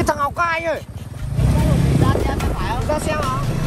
Đi thằng Ngọc Cai ơi Ra xe hả?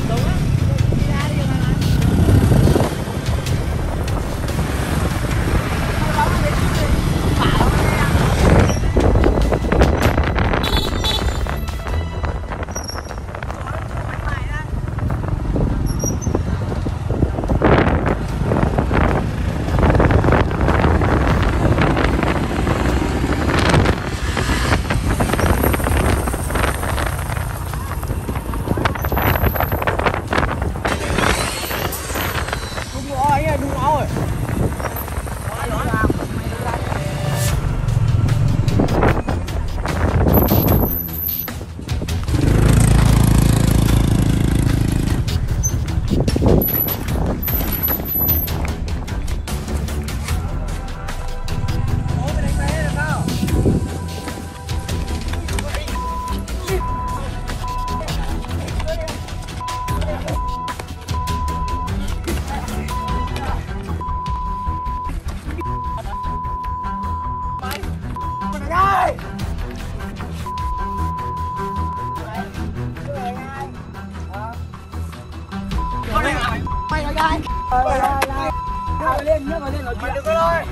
Mày ở đây Mày ở đây Mày lên nhớ mày lên nói chuyện Mày đừng có thôi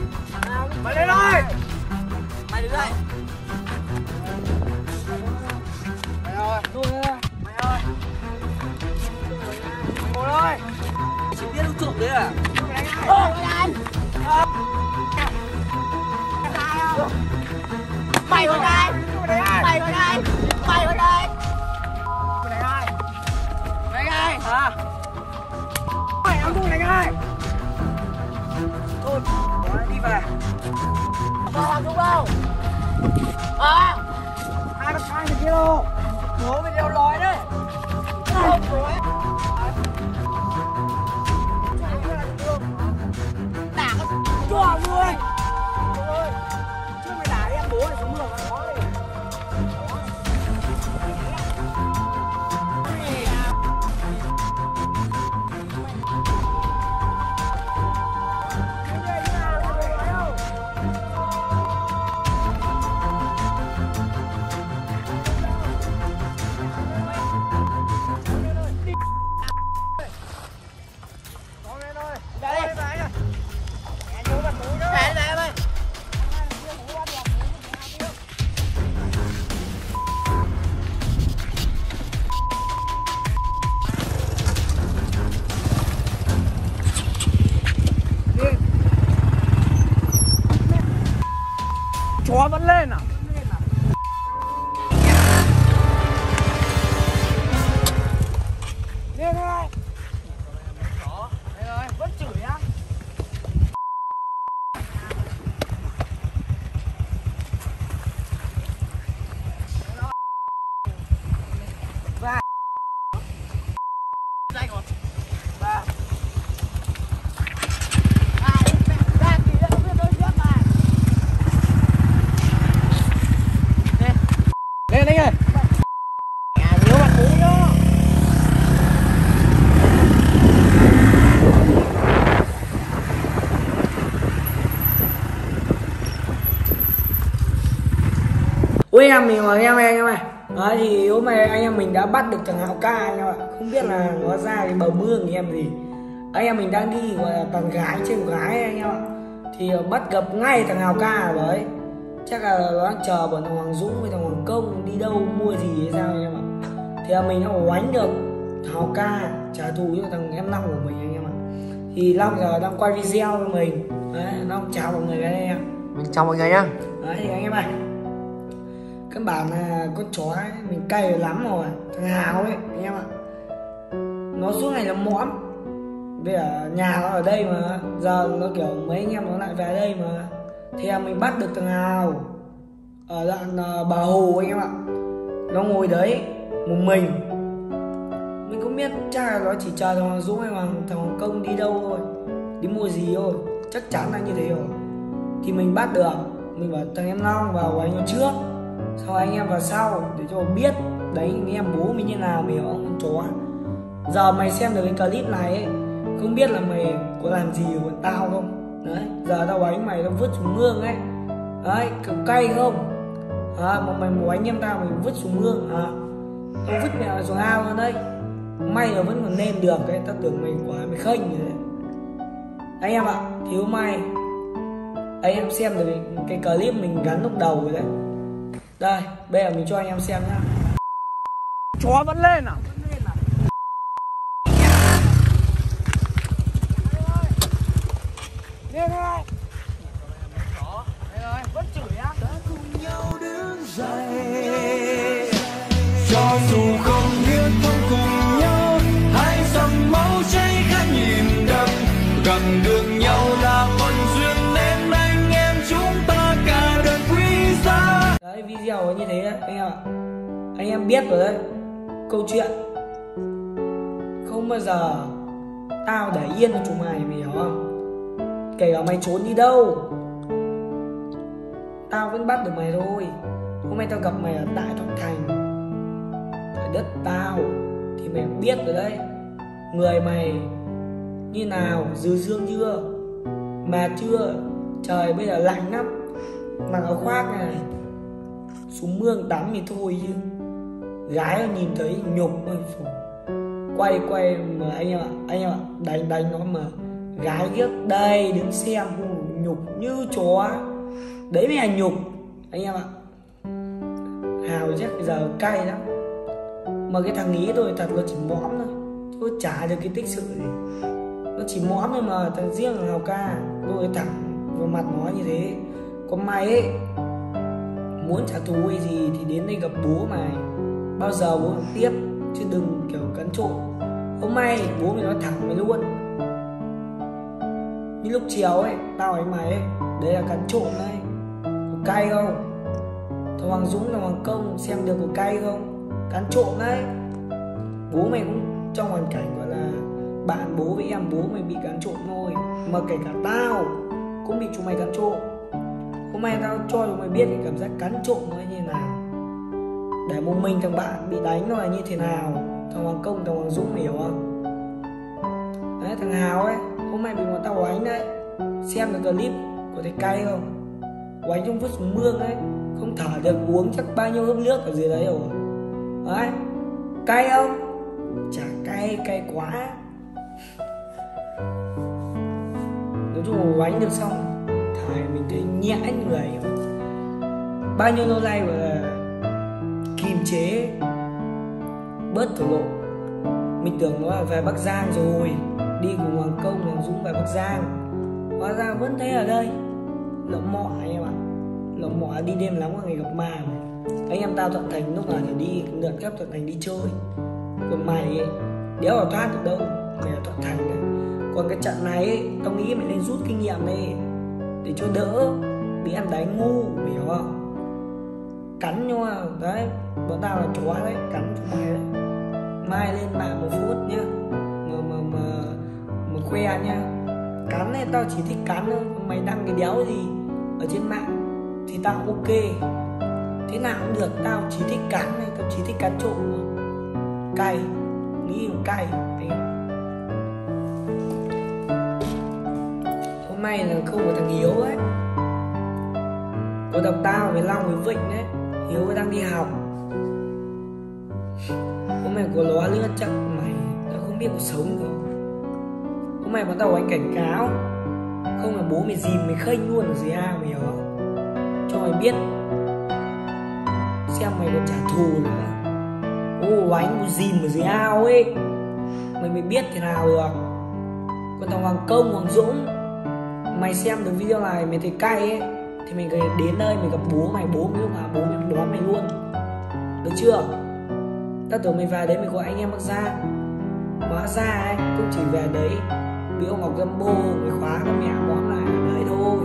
Mày lên rồi Mày đứng đây Mày ơi mày đây Mày lên Ngồi đây Chỉ biết lúc lên đấy à? Ôi anh Mày vào đây Mày vào đây Mày vào đây Mày lên ai mày ai hả Mày ông Thôi, đi về. Có làm đúng không À Hai con trai này kia đâu Bố mình đeo lói đấy. Không nói chó vẫn lên à lên Ui em mình mời em anh em ơi Đấy thì hôm nay anh em mình đã bắt được thằng Hào Ca anh em ạ. Không biết là nó ra cái bờ mương thì em gì. Anh em mình đang đi gọi là toàn gái trên gái anh em ạ. Thì ờ, bắt gặp ngay thằng Hào Ca ở đấy. Chắc là nó đang chờ bọn thằng Hoàng Dũng với thằng Hoàng Công đi đâu mua gì hay sao anh em ạ. Thì là mình đã oánh được Hào Ca trả thù cho thằng em Long của mình anh em ạ. Thì Long giờ đang quay video với mình. Đấy, Long chào mọi người đây em Mình chào mọi người nhá. Đấy thì anh em ơi Căn bản là con chó ấy, mình cay lắm rồi. Thằng Hào ấy anh em ạ. Nó suốt ngày là mõm. Bây giờ nhà nó ở đây mà. Giờ nó kiểu mấy anh em nó lại về đây mà. Thì mình bắt được thằng Hào. Ở đoạn à, bà Hồ anh em ạ. Nó ngồi đấy Một mình. Mình cũng biết chắc là nó chỉ chờ thằng Hoàng Dũng hay Hoàng, thằng Hoàng Công đi đâu thôi. Đi mua gì thôi. Chắc chắn là như thế rồi. Thì mình bắt được. Mình bảo thằng em Long vào anh nó trước. Sau anh em vào sau Để cho biết Đấy anh em bố mình như nào mày ông con chó. Giờ mày xem được cái clip này ấy Không biết là mày có làm gì của tao không? Đấy Giờ tao đánh mày tao vứt xuống mương ấy. Đấy kiểu cay không? À, mà mày muốn anh em tao mày vứt xuống mương. À tao vứt mẹ xuống ao luôn đấy. May là vẫn còn nêm được đấy tao tưởng mày quá mày khênh rồi đấy. Anh em ạ thiếu may. Anh em xem được cái clip mình gắn lúc đầu rồi đấy đây bây giờ mình cho anh em xem nhá Chó vẫn lên à? Lên thôi. Vẫn chửi á? nhau đứng dậy cho dù không như thế đấy anh em ạ. Anh em biết rồi đấy. Câu chuyện. Không bao giờ tao để yên cho chúng mày mày hiểu không? Kể cả mày trốn đi đâu, tao vẫn bắt được mày thôi. Hôm nay tao gặp mày ở tại thuận thành. Tại đất tao, thì mày biết rồi đấy. Người mày như nào, dư dương chưa? Mà chưa? Trời bây giờ lạnh lắm. Mặc áo khoác này xuống mương tắm thì thôi chứ. Gái nhìn thấy nhục mà quay quay mà anh em ạ, anh em ạ, đánh đánh nó mà gái trước đây, đứng xem nhục như chó đấy mới là nhục, anh em ạ. Hào chắc giờ cay lắm. Mà cái thằng ý tôi thật nó chỉ mõm thôi. Tôi chả được cái tích sự gì. Nó chỉ mõm thôi mà thằng riêng là hào ca, tôi thẳng vào mặt nó như thế. Còn mày ấy muốn trả thù hay gì thì đến đây gặp bố mày. Bao giờ bố mày tiếp, chứ đừng kiểu cắn trộn hôm nay bố mày nói thẳng mày luôn. Như lúc chiều ấy, tao ấy mày ấy, đấy là cắn trộn đấy. Có cay không? Thằng hoàng dũng thằng hoàng công, xem được có cay không? Cắn trộn đấy. Bố mày cũng trong hoàn cảnh gọi là bạn bố với em, bố mày bị cắn trộn thôi. Mà kể cả tao cũng bị chúng mày cắn trộn hôm nay tao cho chúng mày biết cái cảm giác cắn trộn nó như thế nào. Để một mình thằng bạn bị đánh nó là như thế nào? Thằng hoàng công, thằng hoàng dũng hiểu không? Đấy, thằng hào ấy, hôm nay bị bọn tao đánh đấy. Xem được clip có thấy cay không? Quánh trong vứt xuống mương ấy. Không thở được, uống chắc bao nhiêu hớp nước ở dưới đấy rồi. Đấy, cay không? Chả cay cay quá. Nói chung là quánh được xong thải nhẹ người. Bao nhiêu lâu nay gọi là chế bớt thổ lộ mình tưởng nó là về bắc giang rồi đi cùng hoàng công hoàng dũng về bắc giang. Hóa ra vẫn thấy ở đây. Lộng mọ anh em ạ. Lộng mọ đi đêm lắm ngày gặp ma mà. anh em tao thuận thành lúc nào thì đi lượt khắp thuận thành đi chơi. Còn mày ấy, đéo vào thoát được đâu. Mày ở thuận thành này. còn cái trận này ấy, tao nghĩ mày nên rút kinh nghiệm đi để cho đỡ bị ăn đánh ngu mày hiểu không? Cắn nhau à. đấy, bọn tao là chó đấy, cắn chúng mày đấy. Mai lên mạng một phút nhá. Mà mà mà mà khoe nhá. Cắn này tao chỉ thích cắn thôi mày đăng cái đéo gì ở trên mạng thì tao ok. Thế nào cũng được, tao chỉ thích cắn này tao chỉ thích cắn trộm cay, nghĩ cay anh may là không có thằng hiếu ấy. Có đọc tao với long với vịnh đấy hiếu đang đi học. Hôm nay có ló lướt chắc mày, tao không biết có sống rồi hôm nay bắt tao anh cảnh cáo. Không là bố mày dìm mày khênh luôn ở dưới ao mày hiểu không cho mày biết. Xem mày có trả thù nữa ô anh có dìm ở dưới ao ấy. Mày mới biết thế nào được. Còn thằng hoàng công, hoàng dũng mày xem được video này mày thấy cay ấy thì mày đến nơi mình gặp bố mày bố mày lúc nào bố mày đón mày luôn. Được chưa? Ta tưởng mày về đấy mày gọi anh em bác ra hóa ra ấy cũng chỉ về đấy. Bị ông ngọc găm bô, người khóa các mẹ món lại ở đấy thôi.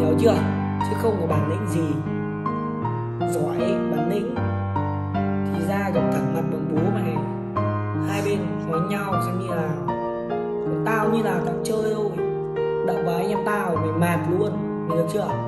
Hiểu chưa? Chứ không có bản lĩnh gì. Giỏi bản lĩnh. Thì ra gặp thẳng mặt bằng bố mày hai bên nói nhau xem như là tao như là tao chơi thôi anh em tao mày mệt luôn mày được chưa?